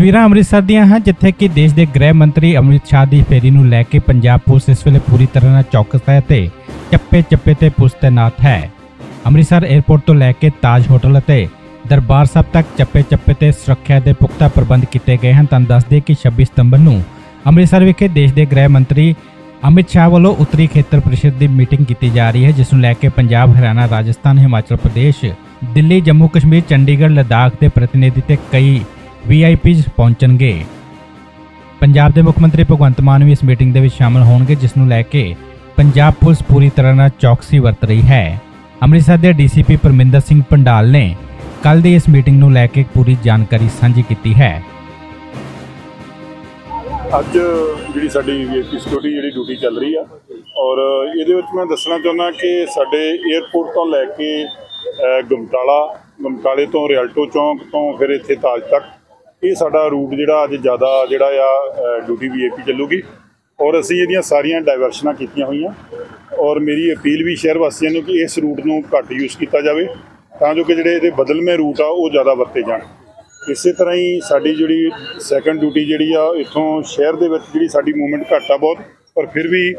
ਤਸਵੀਰਾਂ ਅੰਮ੍ਰਿਤਸਰ ਦੀਆਂ ਹਨ, ਜਿੱਥੇ ਕਿ ਦੇਸ਼ ਦੇ ਗ੍ਰਹਿ ਮੰਤਰੀ ਅਮਰਿਤ ਸ਼ਾਹ ਦੀ ਫੇਰੀ ਨੂੰ ਲੈ ਕੇ ਪੰਜਾਬ ਪੁਲਿਸ ਇਸ ਵੇਲੇ ਪੂਰੀ ਤਰ੍ਹਾਂ ਨਾਲ ਚੌਕਸ ਹੈ ਤੇ ਚੱਪੇ-ਚੱਪੇ ਤੇ ਪੁਲਿਸ ਤੈਨਾਤ ਹੈ। ਅੰਮ੍ਰਿਤਸਰ 에ਅਰਪੋਰਟ ਤੋਂ ਲੈ ਕੇ ਤਾਜ ਹੋਟਲ ਅਤੇ ਦਰਬਾਰ ਸਾਹਿਬ ਤੱਕ ਚੱਪੇ-ਚੱਪੇ ਤੇ ਸੁਰੱਖਿਆ ਦੇ ਪੁਖਤਾ ਪ੍ਰਬੰਧ ਕੀਤੇ ਗਏ ਹਨ। ਤੁਹਾਨੂੰ ਦੱਸ ਦੇ ਕਿ 26 ਸਤੰਬਰ ਨੂੰ ਅੰਮ੍ਰਿਤਸਰ ਵਿਖੇ ਦੇਸ਼ ਦੇ ਗ੍ਰਹਿ ਮੰਤਰੀ ਅਮਿਤ ਸ਼ਾਹ ਵੱਲੋਂ ਉੱਤਰੀ ਖੇਤਰ ਪਰਿਸ਼ਦ ਦੀ ਮੀਟਿੰਗ ਕੀਤੀ ਜਾ ਰਹੀ ਹੈ, ਜਿਸ ਨੂੰ ਲੈ ਕੇ ਪੰਜਾਬ, ਹਰਿਆਣਾ, ਰਾਜਸਥਾਨ, ਹਿਮਾਚਲ ਪ੍ਰਦੇਸ਼, ਦਿੱਲੀ ਜੰਮੂ ਕਸ਼ਮੀਰ ਚੰਡੀਗੜ੍ਹ, ਲਦਾਖ ਦੇ ਪ੍ਰਤੀਨਿਧੀ ਤੇ ਕਈ ਵੀਆਈਪੀਜ਼ ਪਹੁੰਚਣਗੇ। ਪੰਜਾਬ ਦੇ ਮੁੱਖ ਮੰਤਰੀ ਭਗਵੰਤ ਮਾਨ ਵੀ ਇਸ ਮੀਟਿੰਗ ਦੇ ਵਿੱਚ ਸ਼ਾਮਲ ਹੋਣਗੇ, ਜਿਸ ਨੂੰ ਲੈ ਕੇ ਪੰਜਾਬ ਪੁਲਿਸ ਪੂਰੀ ਤਰ੍ਹਾਂ ਨਾਲ ਚੌਕਸੀ ਵਰਤ ਰਹੀ ਹੈ। ਅੰਮ੍ਰਿਤਸਰ ਦੇ ਡੀਸੀਪੀ ਪਰਮਿੰਦਰ ਸਿੰਘ ਪੰਡਾਲ ਨੇ ਕੱਲ ਦੀ ਇਸ ਮੀਟਿੰਗ ਨੂੰ ਲੈ ਕੇ ਪੂਰੀ ਜਾਣਕਾਰੀ ਸਾਂਝੀ ਕੀਤੀ ਹੈ। ਅੱਜ ਜਿਹੜੀ ਸਾਡੀ ਵੀਆਈਪੀ ਸਿਕਿਉਰਿਟੀ ਜਿਹੜੀ ਡਿਊਟੀ ਚੱਲ ਰਹੀ ਆ, ਔਰ ਇਹਦੇ ਵਿੱਚ ਮੈਂ ਦੱਸਣਾ ਚਾਹੁੰਦਾ ਕਿ ਸਾਡੇ 에ਅਰਪੋਰਟ ਤੋਂ ਲੈ ਕੇ ਗਮਟਾਲਾ, ਗਮਟਾਲੇ ਤੋਂ ਰਿਆਲਟੋ ਚੌਂਕ ਤੋਂ ਫਿਰ ਇੱਥੇ ਤਾਜ ਤੱਕ ਇਹ ਸਾਡਾ ਰੂਟ ਜਿਹੜਾ ਅੱਜ ਜ਼ਿਆਦਾ ਜਿਹੜਾ ਆ ਡਿਊਟੀ ਵੀਆਈਪੀ ਚੱਲੂਗੀ। ਔਰ ਅਸੀਂ ਇਹਦੀਆਂ ਸਾਰੀਆਂ ਡਾਇਵਰਸ਼ਨਾਂ ਕੀਤੀਆਂ ਹੋਈਆਂ। ਔਰ ਮੇਰੀ ਅਪੀਲ ਵੀ ਸ਼ਹਿਰ ਵਾਸੀਆਂ ਨੂੰ ਕਿ ਇਸ ਰੂਟ ਨੂੰ ਘੱਟ ਯੂਜ਼ ਕੀਤਾ ਜਾਵੇ, ਤਾਂ ਜੋ ਕਿ ਜਿਹੜੇ ਇਹਦੇ ਬਦਲਵੇਂ ਰੂਟ ਆ, ਉਹ ਜ਼ਿਆਦਾ ਵਰਤੇ ਜਾਣ। ਇਸੇ ਤਰ੍ਹਾਂ ਹੀ ਸਾਡੀ ਜਿਹੜੀ ਸੈਕੰਡ ਡਿਊਟੀ ਜਿਹੜੀ ਆ, ਇੱਥੋਂ ਸ਼ਹਿਰ ਦੇ ਵਿੱਚ ਜਿਹੜੀ ਸਾਡੀ ਮੂਵਮੈਂਟ ਘੱਟ ਆ ਬਹੁਤ, ਪਰ ਫਿਰ ਵੀ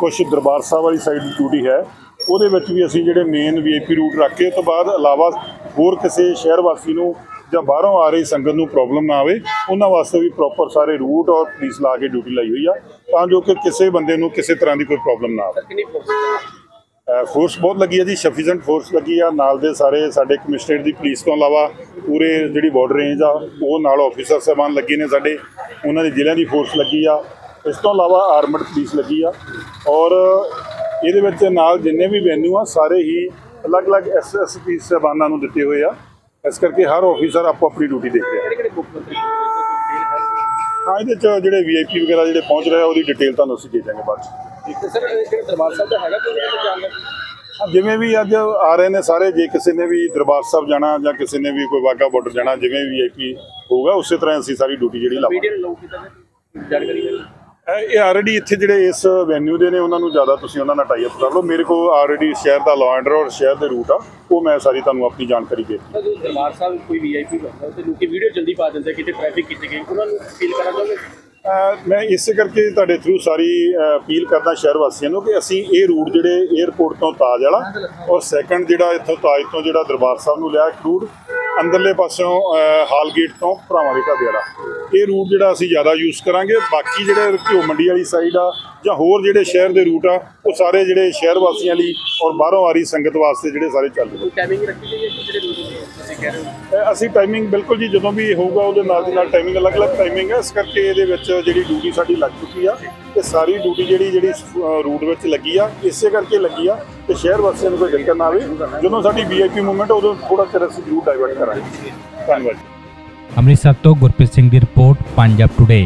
ਕੁਝ ਦਰਬਾਰ ਸਾਹਿਬ ਵਾਲੀ ਸਾਈਡ ਡਿਊਟੀ ਹੈ। ਉਹਦੇ ਵਿੱਚ ਵੀ ਅਸੀਂ ਜਿਹੜੇ ਮੇਨ ਵੀਆਈਪੀ ਰੂਟ ਰੱਖ ਕੇ ਉਸ ਤੋਂ ਬਾਅਦ ਇਲਾਵਾ ਹੋਰ ਕਿਸੇ ਸ਼ਹਿਰ ਵਾਸੀ ਨੂੰ ਜਾਂ ਬਾਹਰੋਂ ਆ ਰਹੀ ਸੰਗਤ ਨੂੰ ਪ੍ਰੋਬਲਮ ਨਾ ਆਵੇ ਉਹਨਾਂ ਵਾਸਤੇ ਵੀ ਪ੍ਰੋਪਰ ਸਾਰੇ ਰੂਟ ਔਰ ਪੁਲਿਸ ਲਾ ਕੇ ਡਿਊਟੀ ਲਾਈ ਹੋਈ ਆ ਤਾਂ ਜੋ ਕਿ ਕਿਸੇ ਬੰਦੇ ਨੂੰ ਕਿਸੇ ਤਰ੍ਹਾਂ ਦੀ ਕੋਈ ਪ੍ਰੋਬਲਮ ਨਾ ਆਵੇ। ਫੋਰਸ ਬਹੁਤ ਲੱਗੀ ਹੈ ਜੀ ਸਫੀਸ਼ੀਐਂਟ ਫੋਰਸ ਲੱਗੀ ਆ। ਨਾਲ ਦੇ ਸਾਰੇ ਸਾਡੇ ਕਮਿਸ਼ਨਰੇਟ ਦੀ ਪੁਲਿਸ ਤੋਂ ਇਲਾਵਾ ਪੂਰੇ ਜਿਹੜੀ ਬਾਰਡਰ ਰੇਂਜ ਆ ਉਹ ਨਾਲ ਆਫੀਸਰ ਸਾਹਿਬਾਨ ਲੱਗੇ ਨੇ ਸਾਡੇ ਉਹਨਾਂ ਦੀ ਜ਼ਿਲ੍ਹਿਆਂ ਦੀ ਫੋਰਸ ਲੱਗੀ ਆ। ਇਸ ਤੋਂ ਇਲਾਵਾ ਆਰਮਡ ਪੁਲਿਸ ਲੱਗੀ ਆ। ਔਰ ਇਹਦੇ ਵਿੱਚ ਨਾਲ ਜਿੰਨੇ ਵੀ ਵੈਨਿਊ ਆ ਸਾਰੇ ਹੀ ਅਲੱਗ-ਅਲੱਗ ਐਸਐਸਪੀ ਸਾਹਿਬਾਨਾਂ ਨੂੰ ਦਿੱਤੇ ਹੋਏ ਆ। ਇਸ ਕਰਕੇ ਹਰ ਆਫੀਸਰ ਆਪੋ ਆਪਣੀ ਡਿਊਟੀ ਦੇਖ ਰਿਹਾ ਹਾਂ? ਇਹਦੇ ਚ ਜਿਹੜੇ ਵੀਆਈਪੀ ਵਗੈਰਾ ਜਿਹੜੇ ਪਹੁੰਚ ਰਹੇ ਆ ਉਹਦੀ ਡਿਟੇਲ ਤੁਹਾਨੂੰ ਅਸੀਂ ਦੇ ਦਾਂਗੇ ਬਾਅਦ ਚ। ਸਰ ਜਿਹੜਾ ਦਰਬਾਰ ਸਾਹਿਬ ਦਾ ਹੈਗਾ ਕੋਈ ਜਿਵੇਂ ਵੀ ਅੱਜ ਆ ਰਹੇ ਨੇ ਸਾਰੇ ਜੇ ਕਿਸੇ ਨੇ ਵੀ ਦਰਬਾਰ ਸਾਹਿਬ ਜਾਣਾ ਜਾਂ ਕਿਸੇ ਨੇ ਵੀ ਕੋਈ ਵਾਗਾ ਬਾਰਡਰ ਜਾਣਾ ਜਿਵੇਂ ਵੀ ਆਈਪੀ ਹੋਊਗਾ ਉਸੇ ਤਰ੍ਹਾਂ ਅਸੀਂ ਸਾਰੀ ਡਿਊਟੀ ਜਿਹੜੀ ਲਾਵਾਂਗੇ। ਜਾਣਕਾਰੀ ਇਹ- ਆਲਰੇਡੀ ਇੱਥੇ ਜਿਹੜੇ ਇਸ ਵੈਨਿਊ ਦੇ ਨੇ ਉਹਨਾਂ ਨੂੰ ਜ਼ਿਆਦਾ ਤੁਸੀਂ ਉਹਨਾਂ ਨਾਲ ਟਾਈ ਅਪ ਕਰ ਲਓ। ਮੇਰੇ ਕੋਲ ਆਲਰੇਡੀ ਸ਼ਹਿਰ ਦਾ ਲਾਅ ਐਂਡਰ ਔਰ ਸ਼ਹਿਰ ਦੇ ਰੂਟ ਆ ਉਹ ਮੈਂ ਸਾਰੀ ਤੁਹਾਨੂੰ ਆਪਣੀ ਜਾਣਕਾਰੀ ਦੇ ਦਿੱਤੀ ਦਰਬਾਰ ਸਾਹਿਬ ਕੋਈ ਵੀਆਈਪੀ ਹੁੰਦਾ ਤੇ ਲੋਕੀ ਵੀਡੀਓ ਜਲਦੀ ਪਾ ਦਿੰਦੇ ਕਿਤੇ ਟ੍ਰੈਫਿਕ ਕੀਤੀ ਗਈ ਉਹਨਾਂ ਨੂੰ ਫੀਲ ਕਰਾ ਦੋਗੇ ਮੈਂ ਇਸੇ ਕਰਕੇ ਤੁਹਾਡੇ ਥਰੂ ਸਾਰੀ ਅਪੀਲ ਕਰਦਾ ਸ਼ਹਿਰ ਵਾਸੀਆਂ ਨੂੰ ਕਿ ਅਸੀਂ ਇਹ ਰੂਟ ਜਿਹੜੇ 에ਅਰਪੋਰਟ ਤੋਂ ਤਾਜ ਵਾਲਾ ਔਰ ਸੈਕੰਡ ਜਿਹੜਾ ਇੱਥੋਂ ਤਾਜ ਤੋਂ ਜਿਹੜਾ ਦਰਬਾਰ ਸਾਹਿਬ ਨੂੰ ਲਿਆ ਇੱਕ ਰੂਟ ਅੰਦਰਲੇ ਪਾਸਿਓਂ ਹਾਲ ਗੇਟ ਤੋਂ ਭਰਾਵਾਂ ਦੇ ਢਾਬੇ ਵਾਲਾ। ਇਹ ਰੂਟ ਜਿਹੜਾ ਅਸੀਂ ਜ਼ਿਆਦਾ ਯੂਜ਼ ਕਰਾਂਗੇ। ਬਾਕੀ ਜਿਹੜੇ ਘਿਓ ਮੰਡੀ ਵਾਲੀ ਸਾਈਡ ਆ ਜਾਂ ਹੋਰ ਜਿਹੜੇ ਸ਼ਹਿਰ ਦੇ ਰੂਟ ਆ ਉਹ ਸਾਰੇ ਜਿਹੜੇ ਸ਼ਹਿਰ ਵਾਸੀਆਂ ਲਈ ਔਰ ਬਾਹਰੋਂ ਆ ਰਹੀ ਸੰਗਤ ਵਾਸਤੇ ਜਿਹੜੇ ਸਾਰੇ ਚੱਲ ਰਹੇ ਟਾਈਮਿੰਗ ਰੱਖੀ ਗਈ ਹੈ ਕਿ ਜਿਹੜੇ ਲੋਕ ਤੁਸੀਂ ਕਹਿ ਰਹੇ ਹੋ? ਅਸੀਂ ਟਾਈਮਿੰਗ ਬਿਲਕੁਲ ਜੀ ਜਦੋਂ ਵੀ ਹੋਊਗਾ ਉਹਦੇ ਨਾਲ ਦੀ ਨਾਲ ਟਾਈਮਿੰਗ ਅਲੱਗ-ਅਲੱਗ ਟਾਈਮਿੰਗ ਹੈ। ਇਸ ਕਰਕੇ ਇਹਦੇ ਵਿੱਚ ਜਿਹੜੀ ਡਿਊਟੀ ਸਾਡੀ ਲੱਗ ਚੁੱਕੀ ਆ। ਤੇ ਸਾਰੀ ਡਿਊਟੀ ਜਿਹੜੀ ਜਿਹੜੀ ਰੂਟ ਵਿੱਚ ਲੱਗੀ ਆ ਇਸੇ ਕਰਕੇ ਲੱਗੀ ਆ ਕਿ ਸ਼ਹਿਰ ਵਾਸੀਆਂ ਨੂੰ ਕੋਈ ਦਿੱਕਤ ਨਾ ਆਵੇ। ਜਦੋਂ ਸਾਡੀ ਵੀਆਈਪੀ ਮੂਵਮੈਂਟ ਉਦੋਂ ਥੋੜਾ ਚਿਰ ਅਸੀਂ ਜ਼ਰੂਰ ਡਾਈਵਰਟ ਕਰਾਂਗੇ। ਧੰਨਵਾਦ ਜੀ। ਅੰਮ੍ਰਿਤਸਰ ਤੋਂ ਗੁਰਪ੍ਰੀਤ ਸਿੰਘ ਦੀ ਰਿਪੋਰਟ ਪੰਜਾਬ ਟੁਡੇ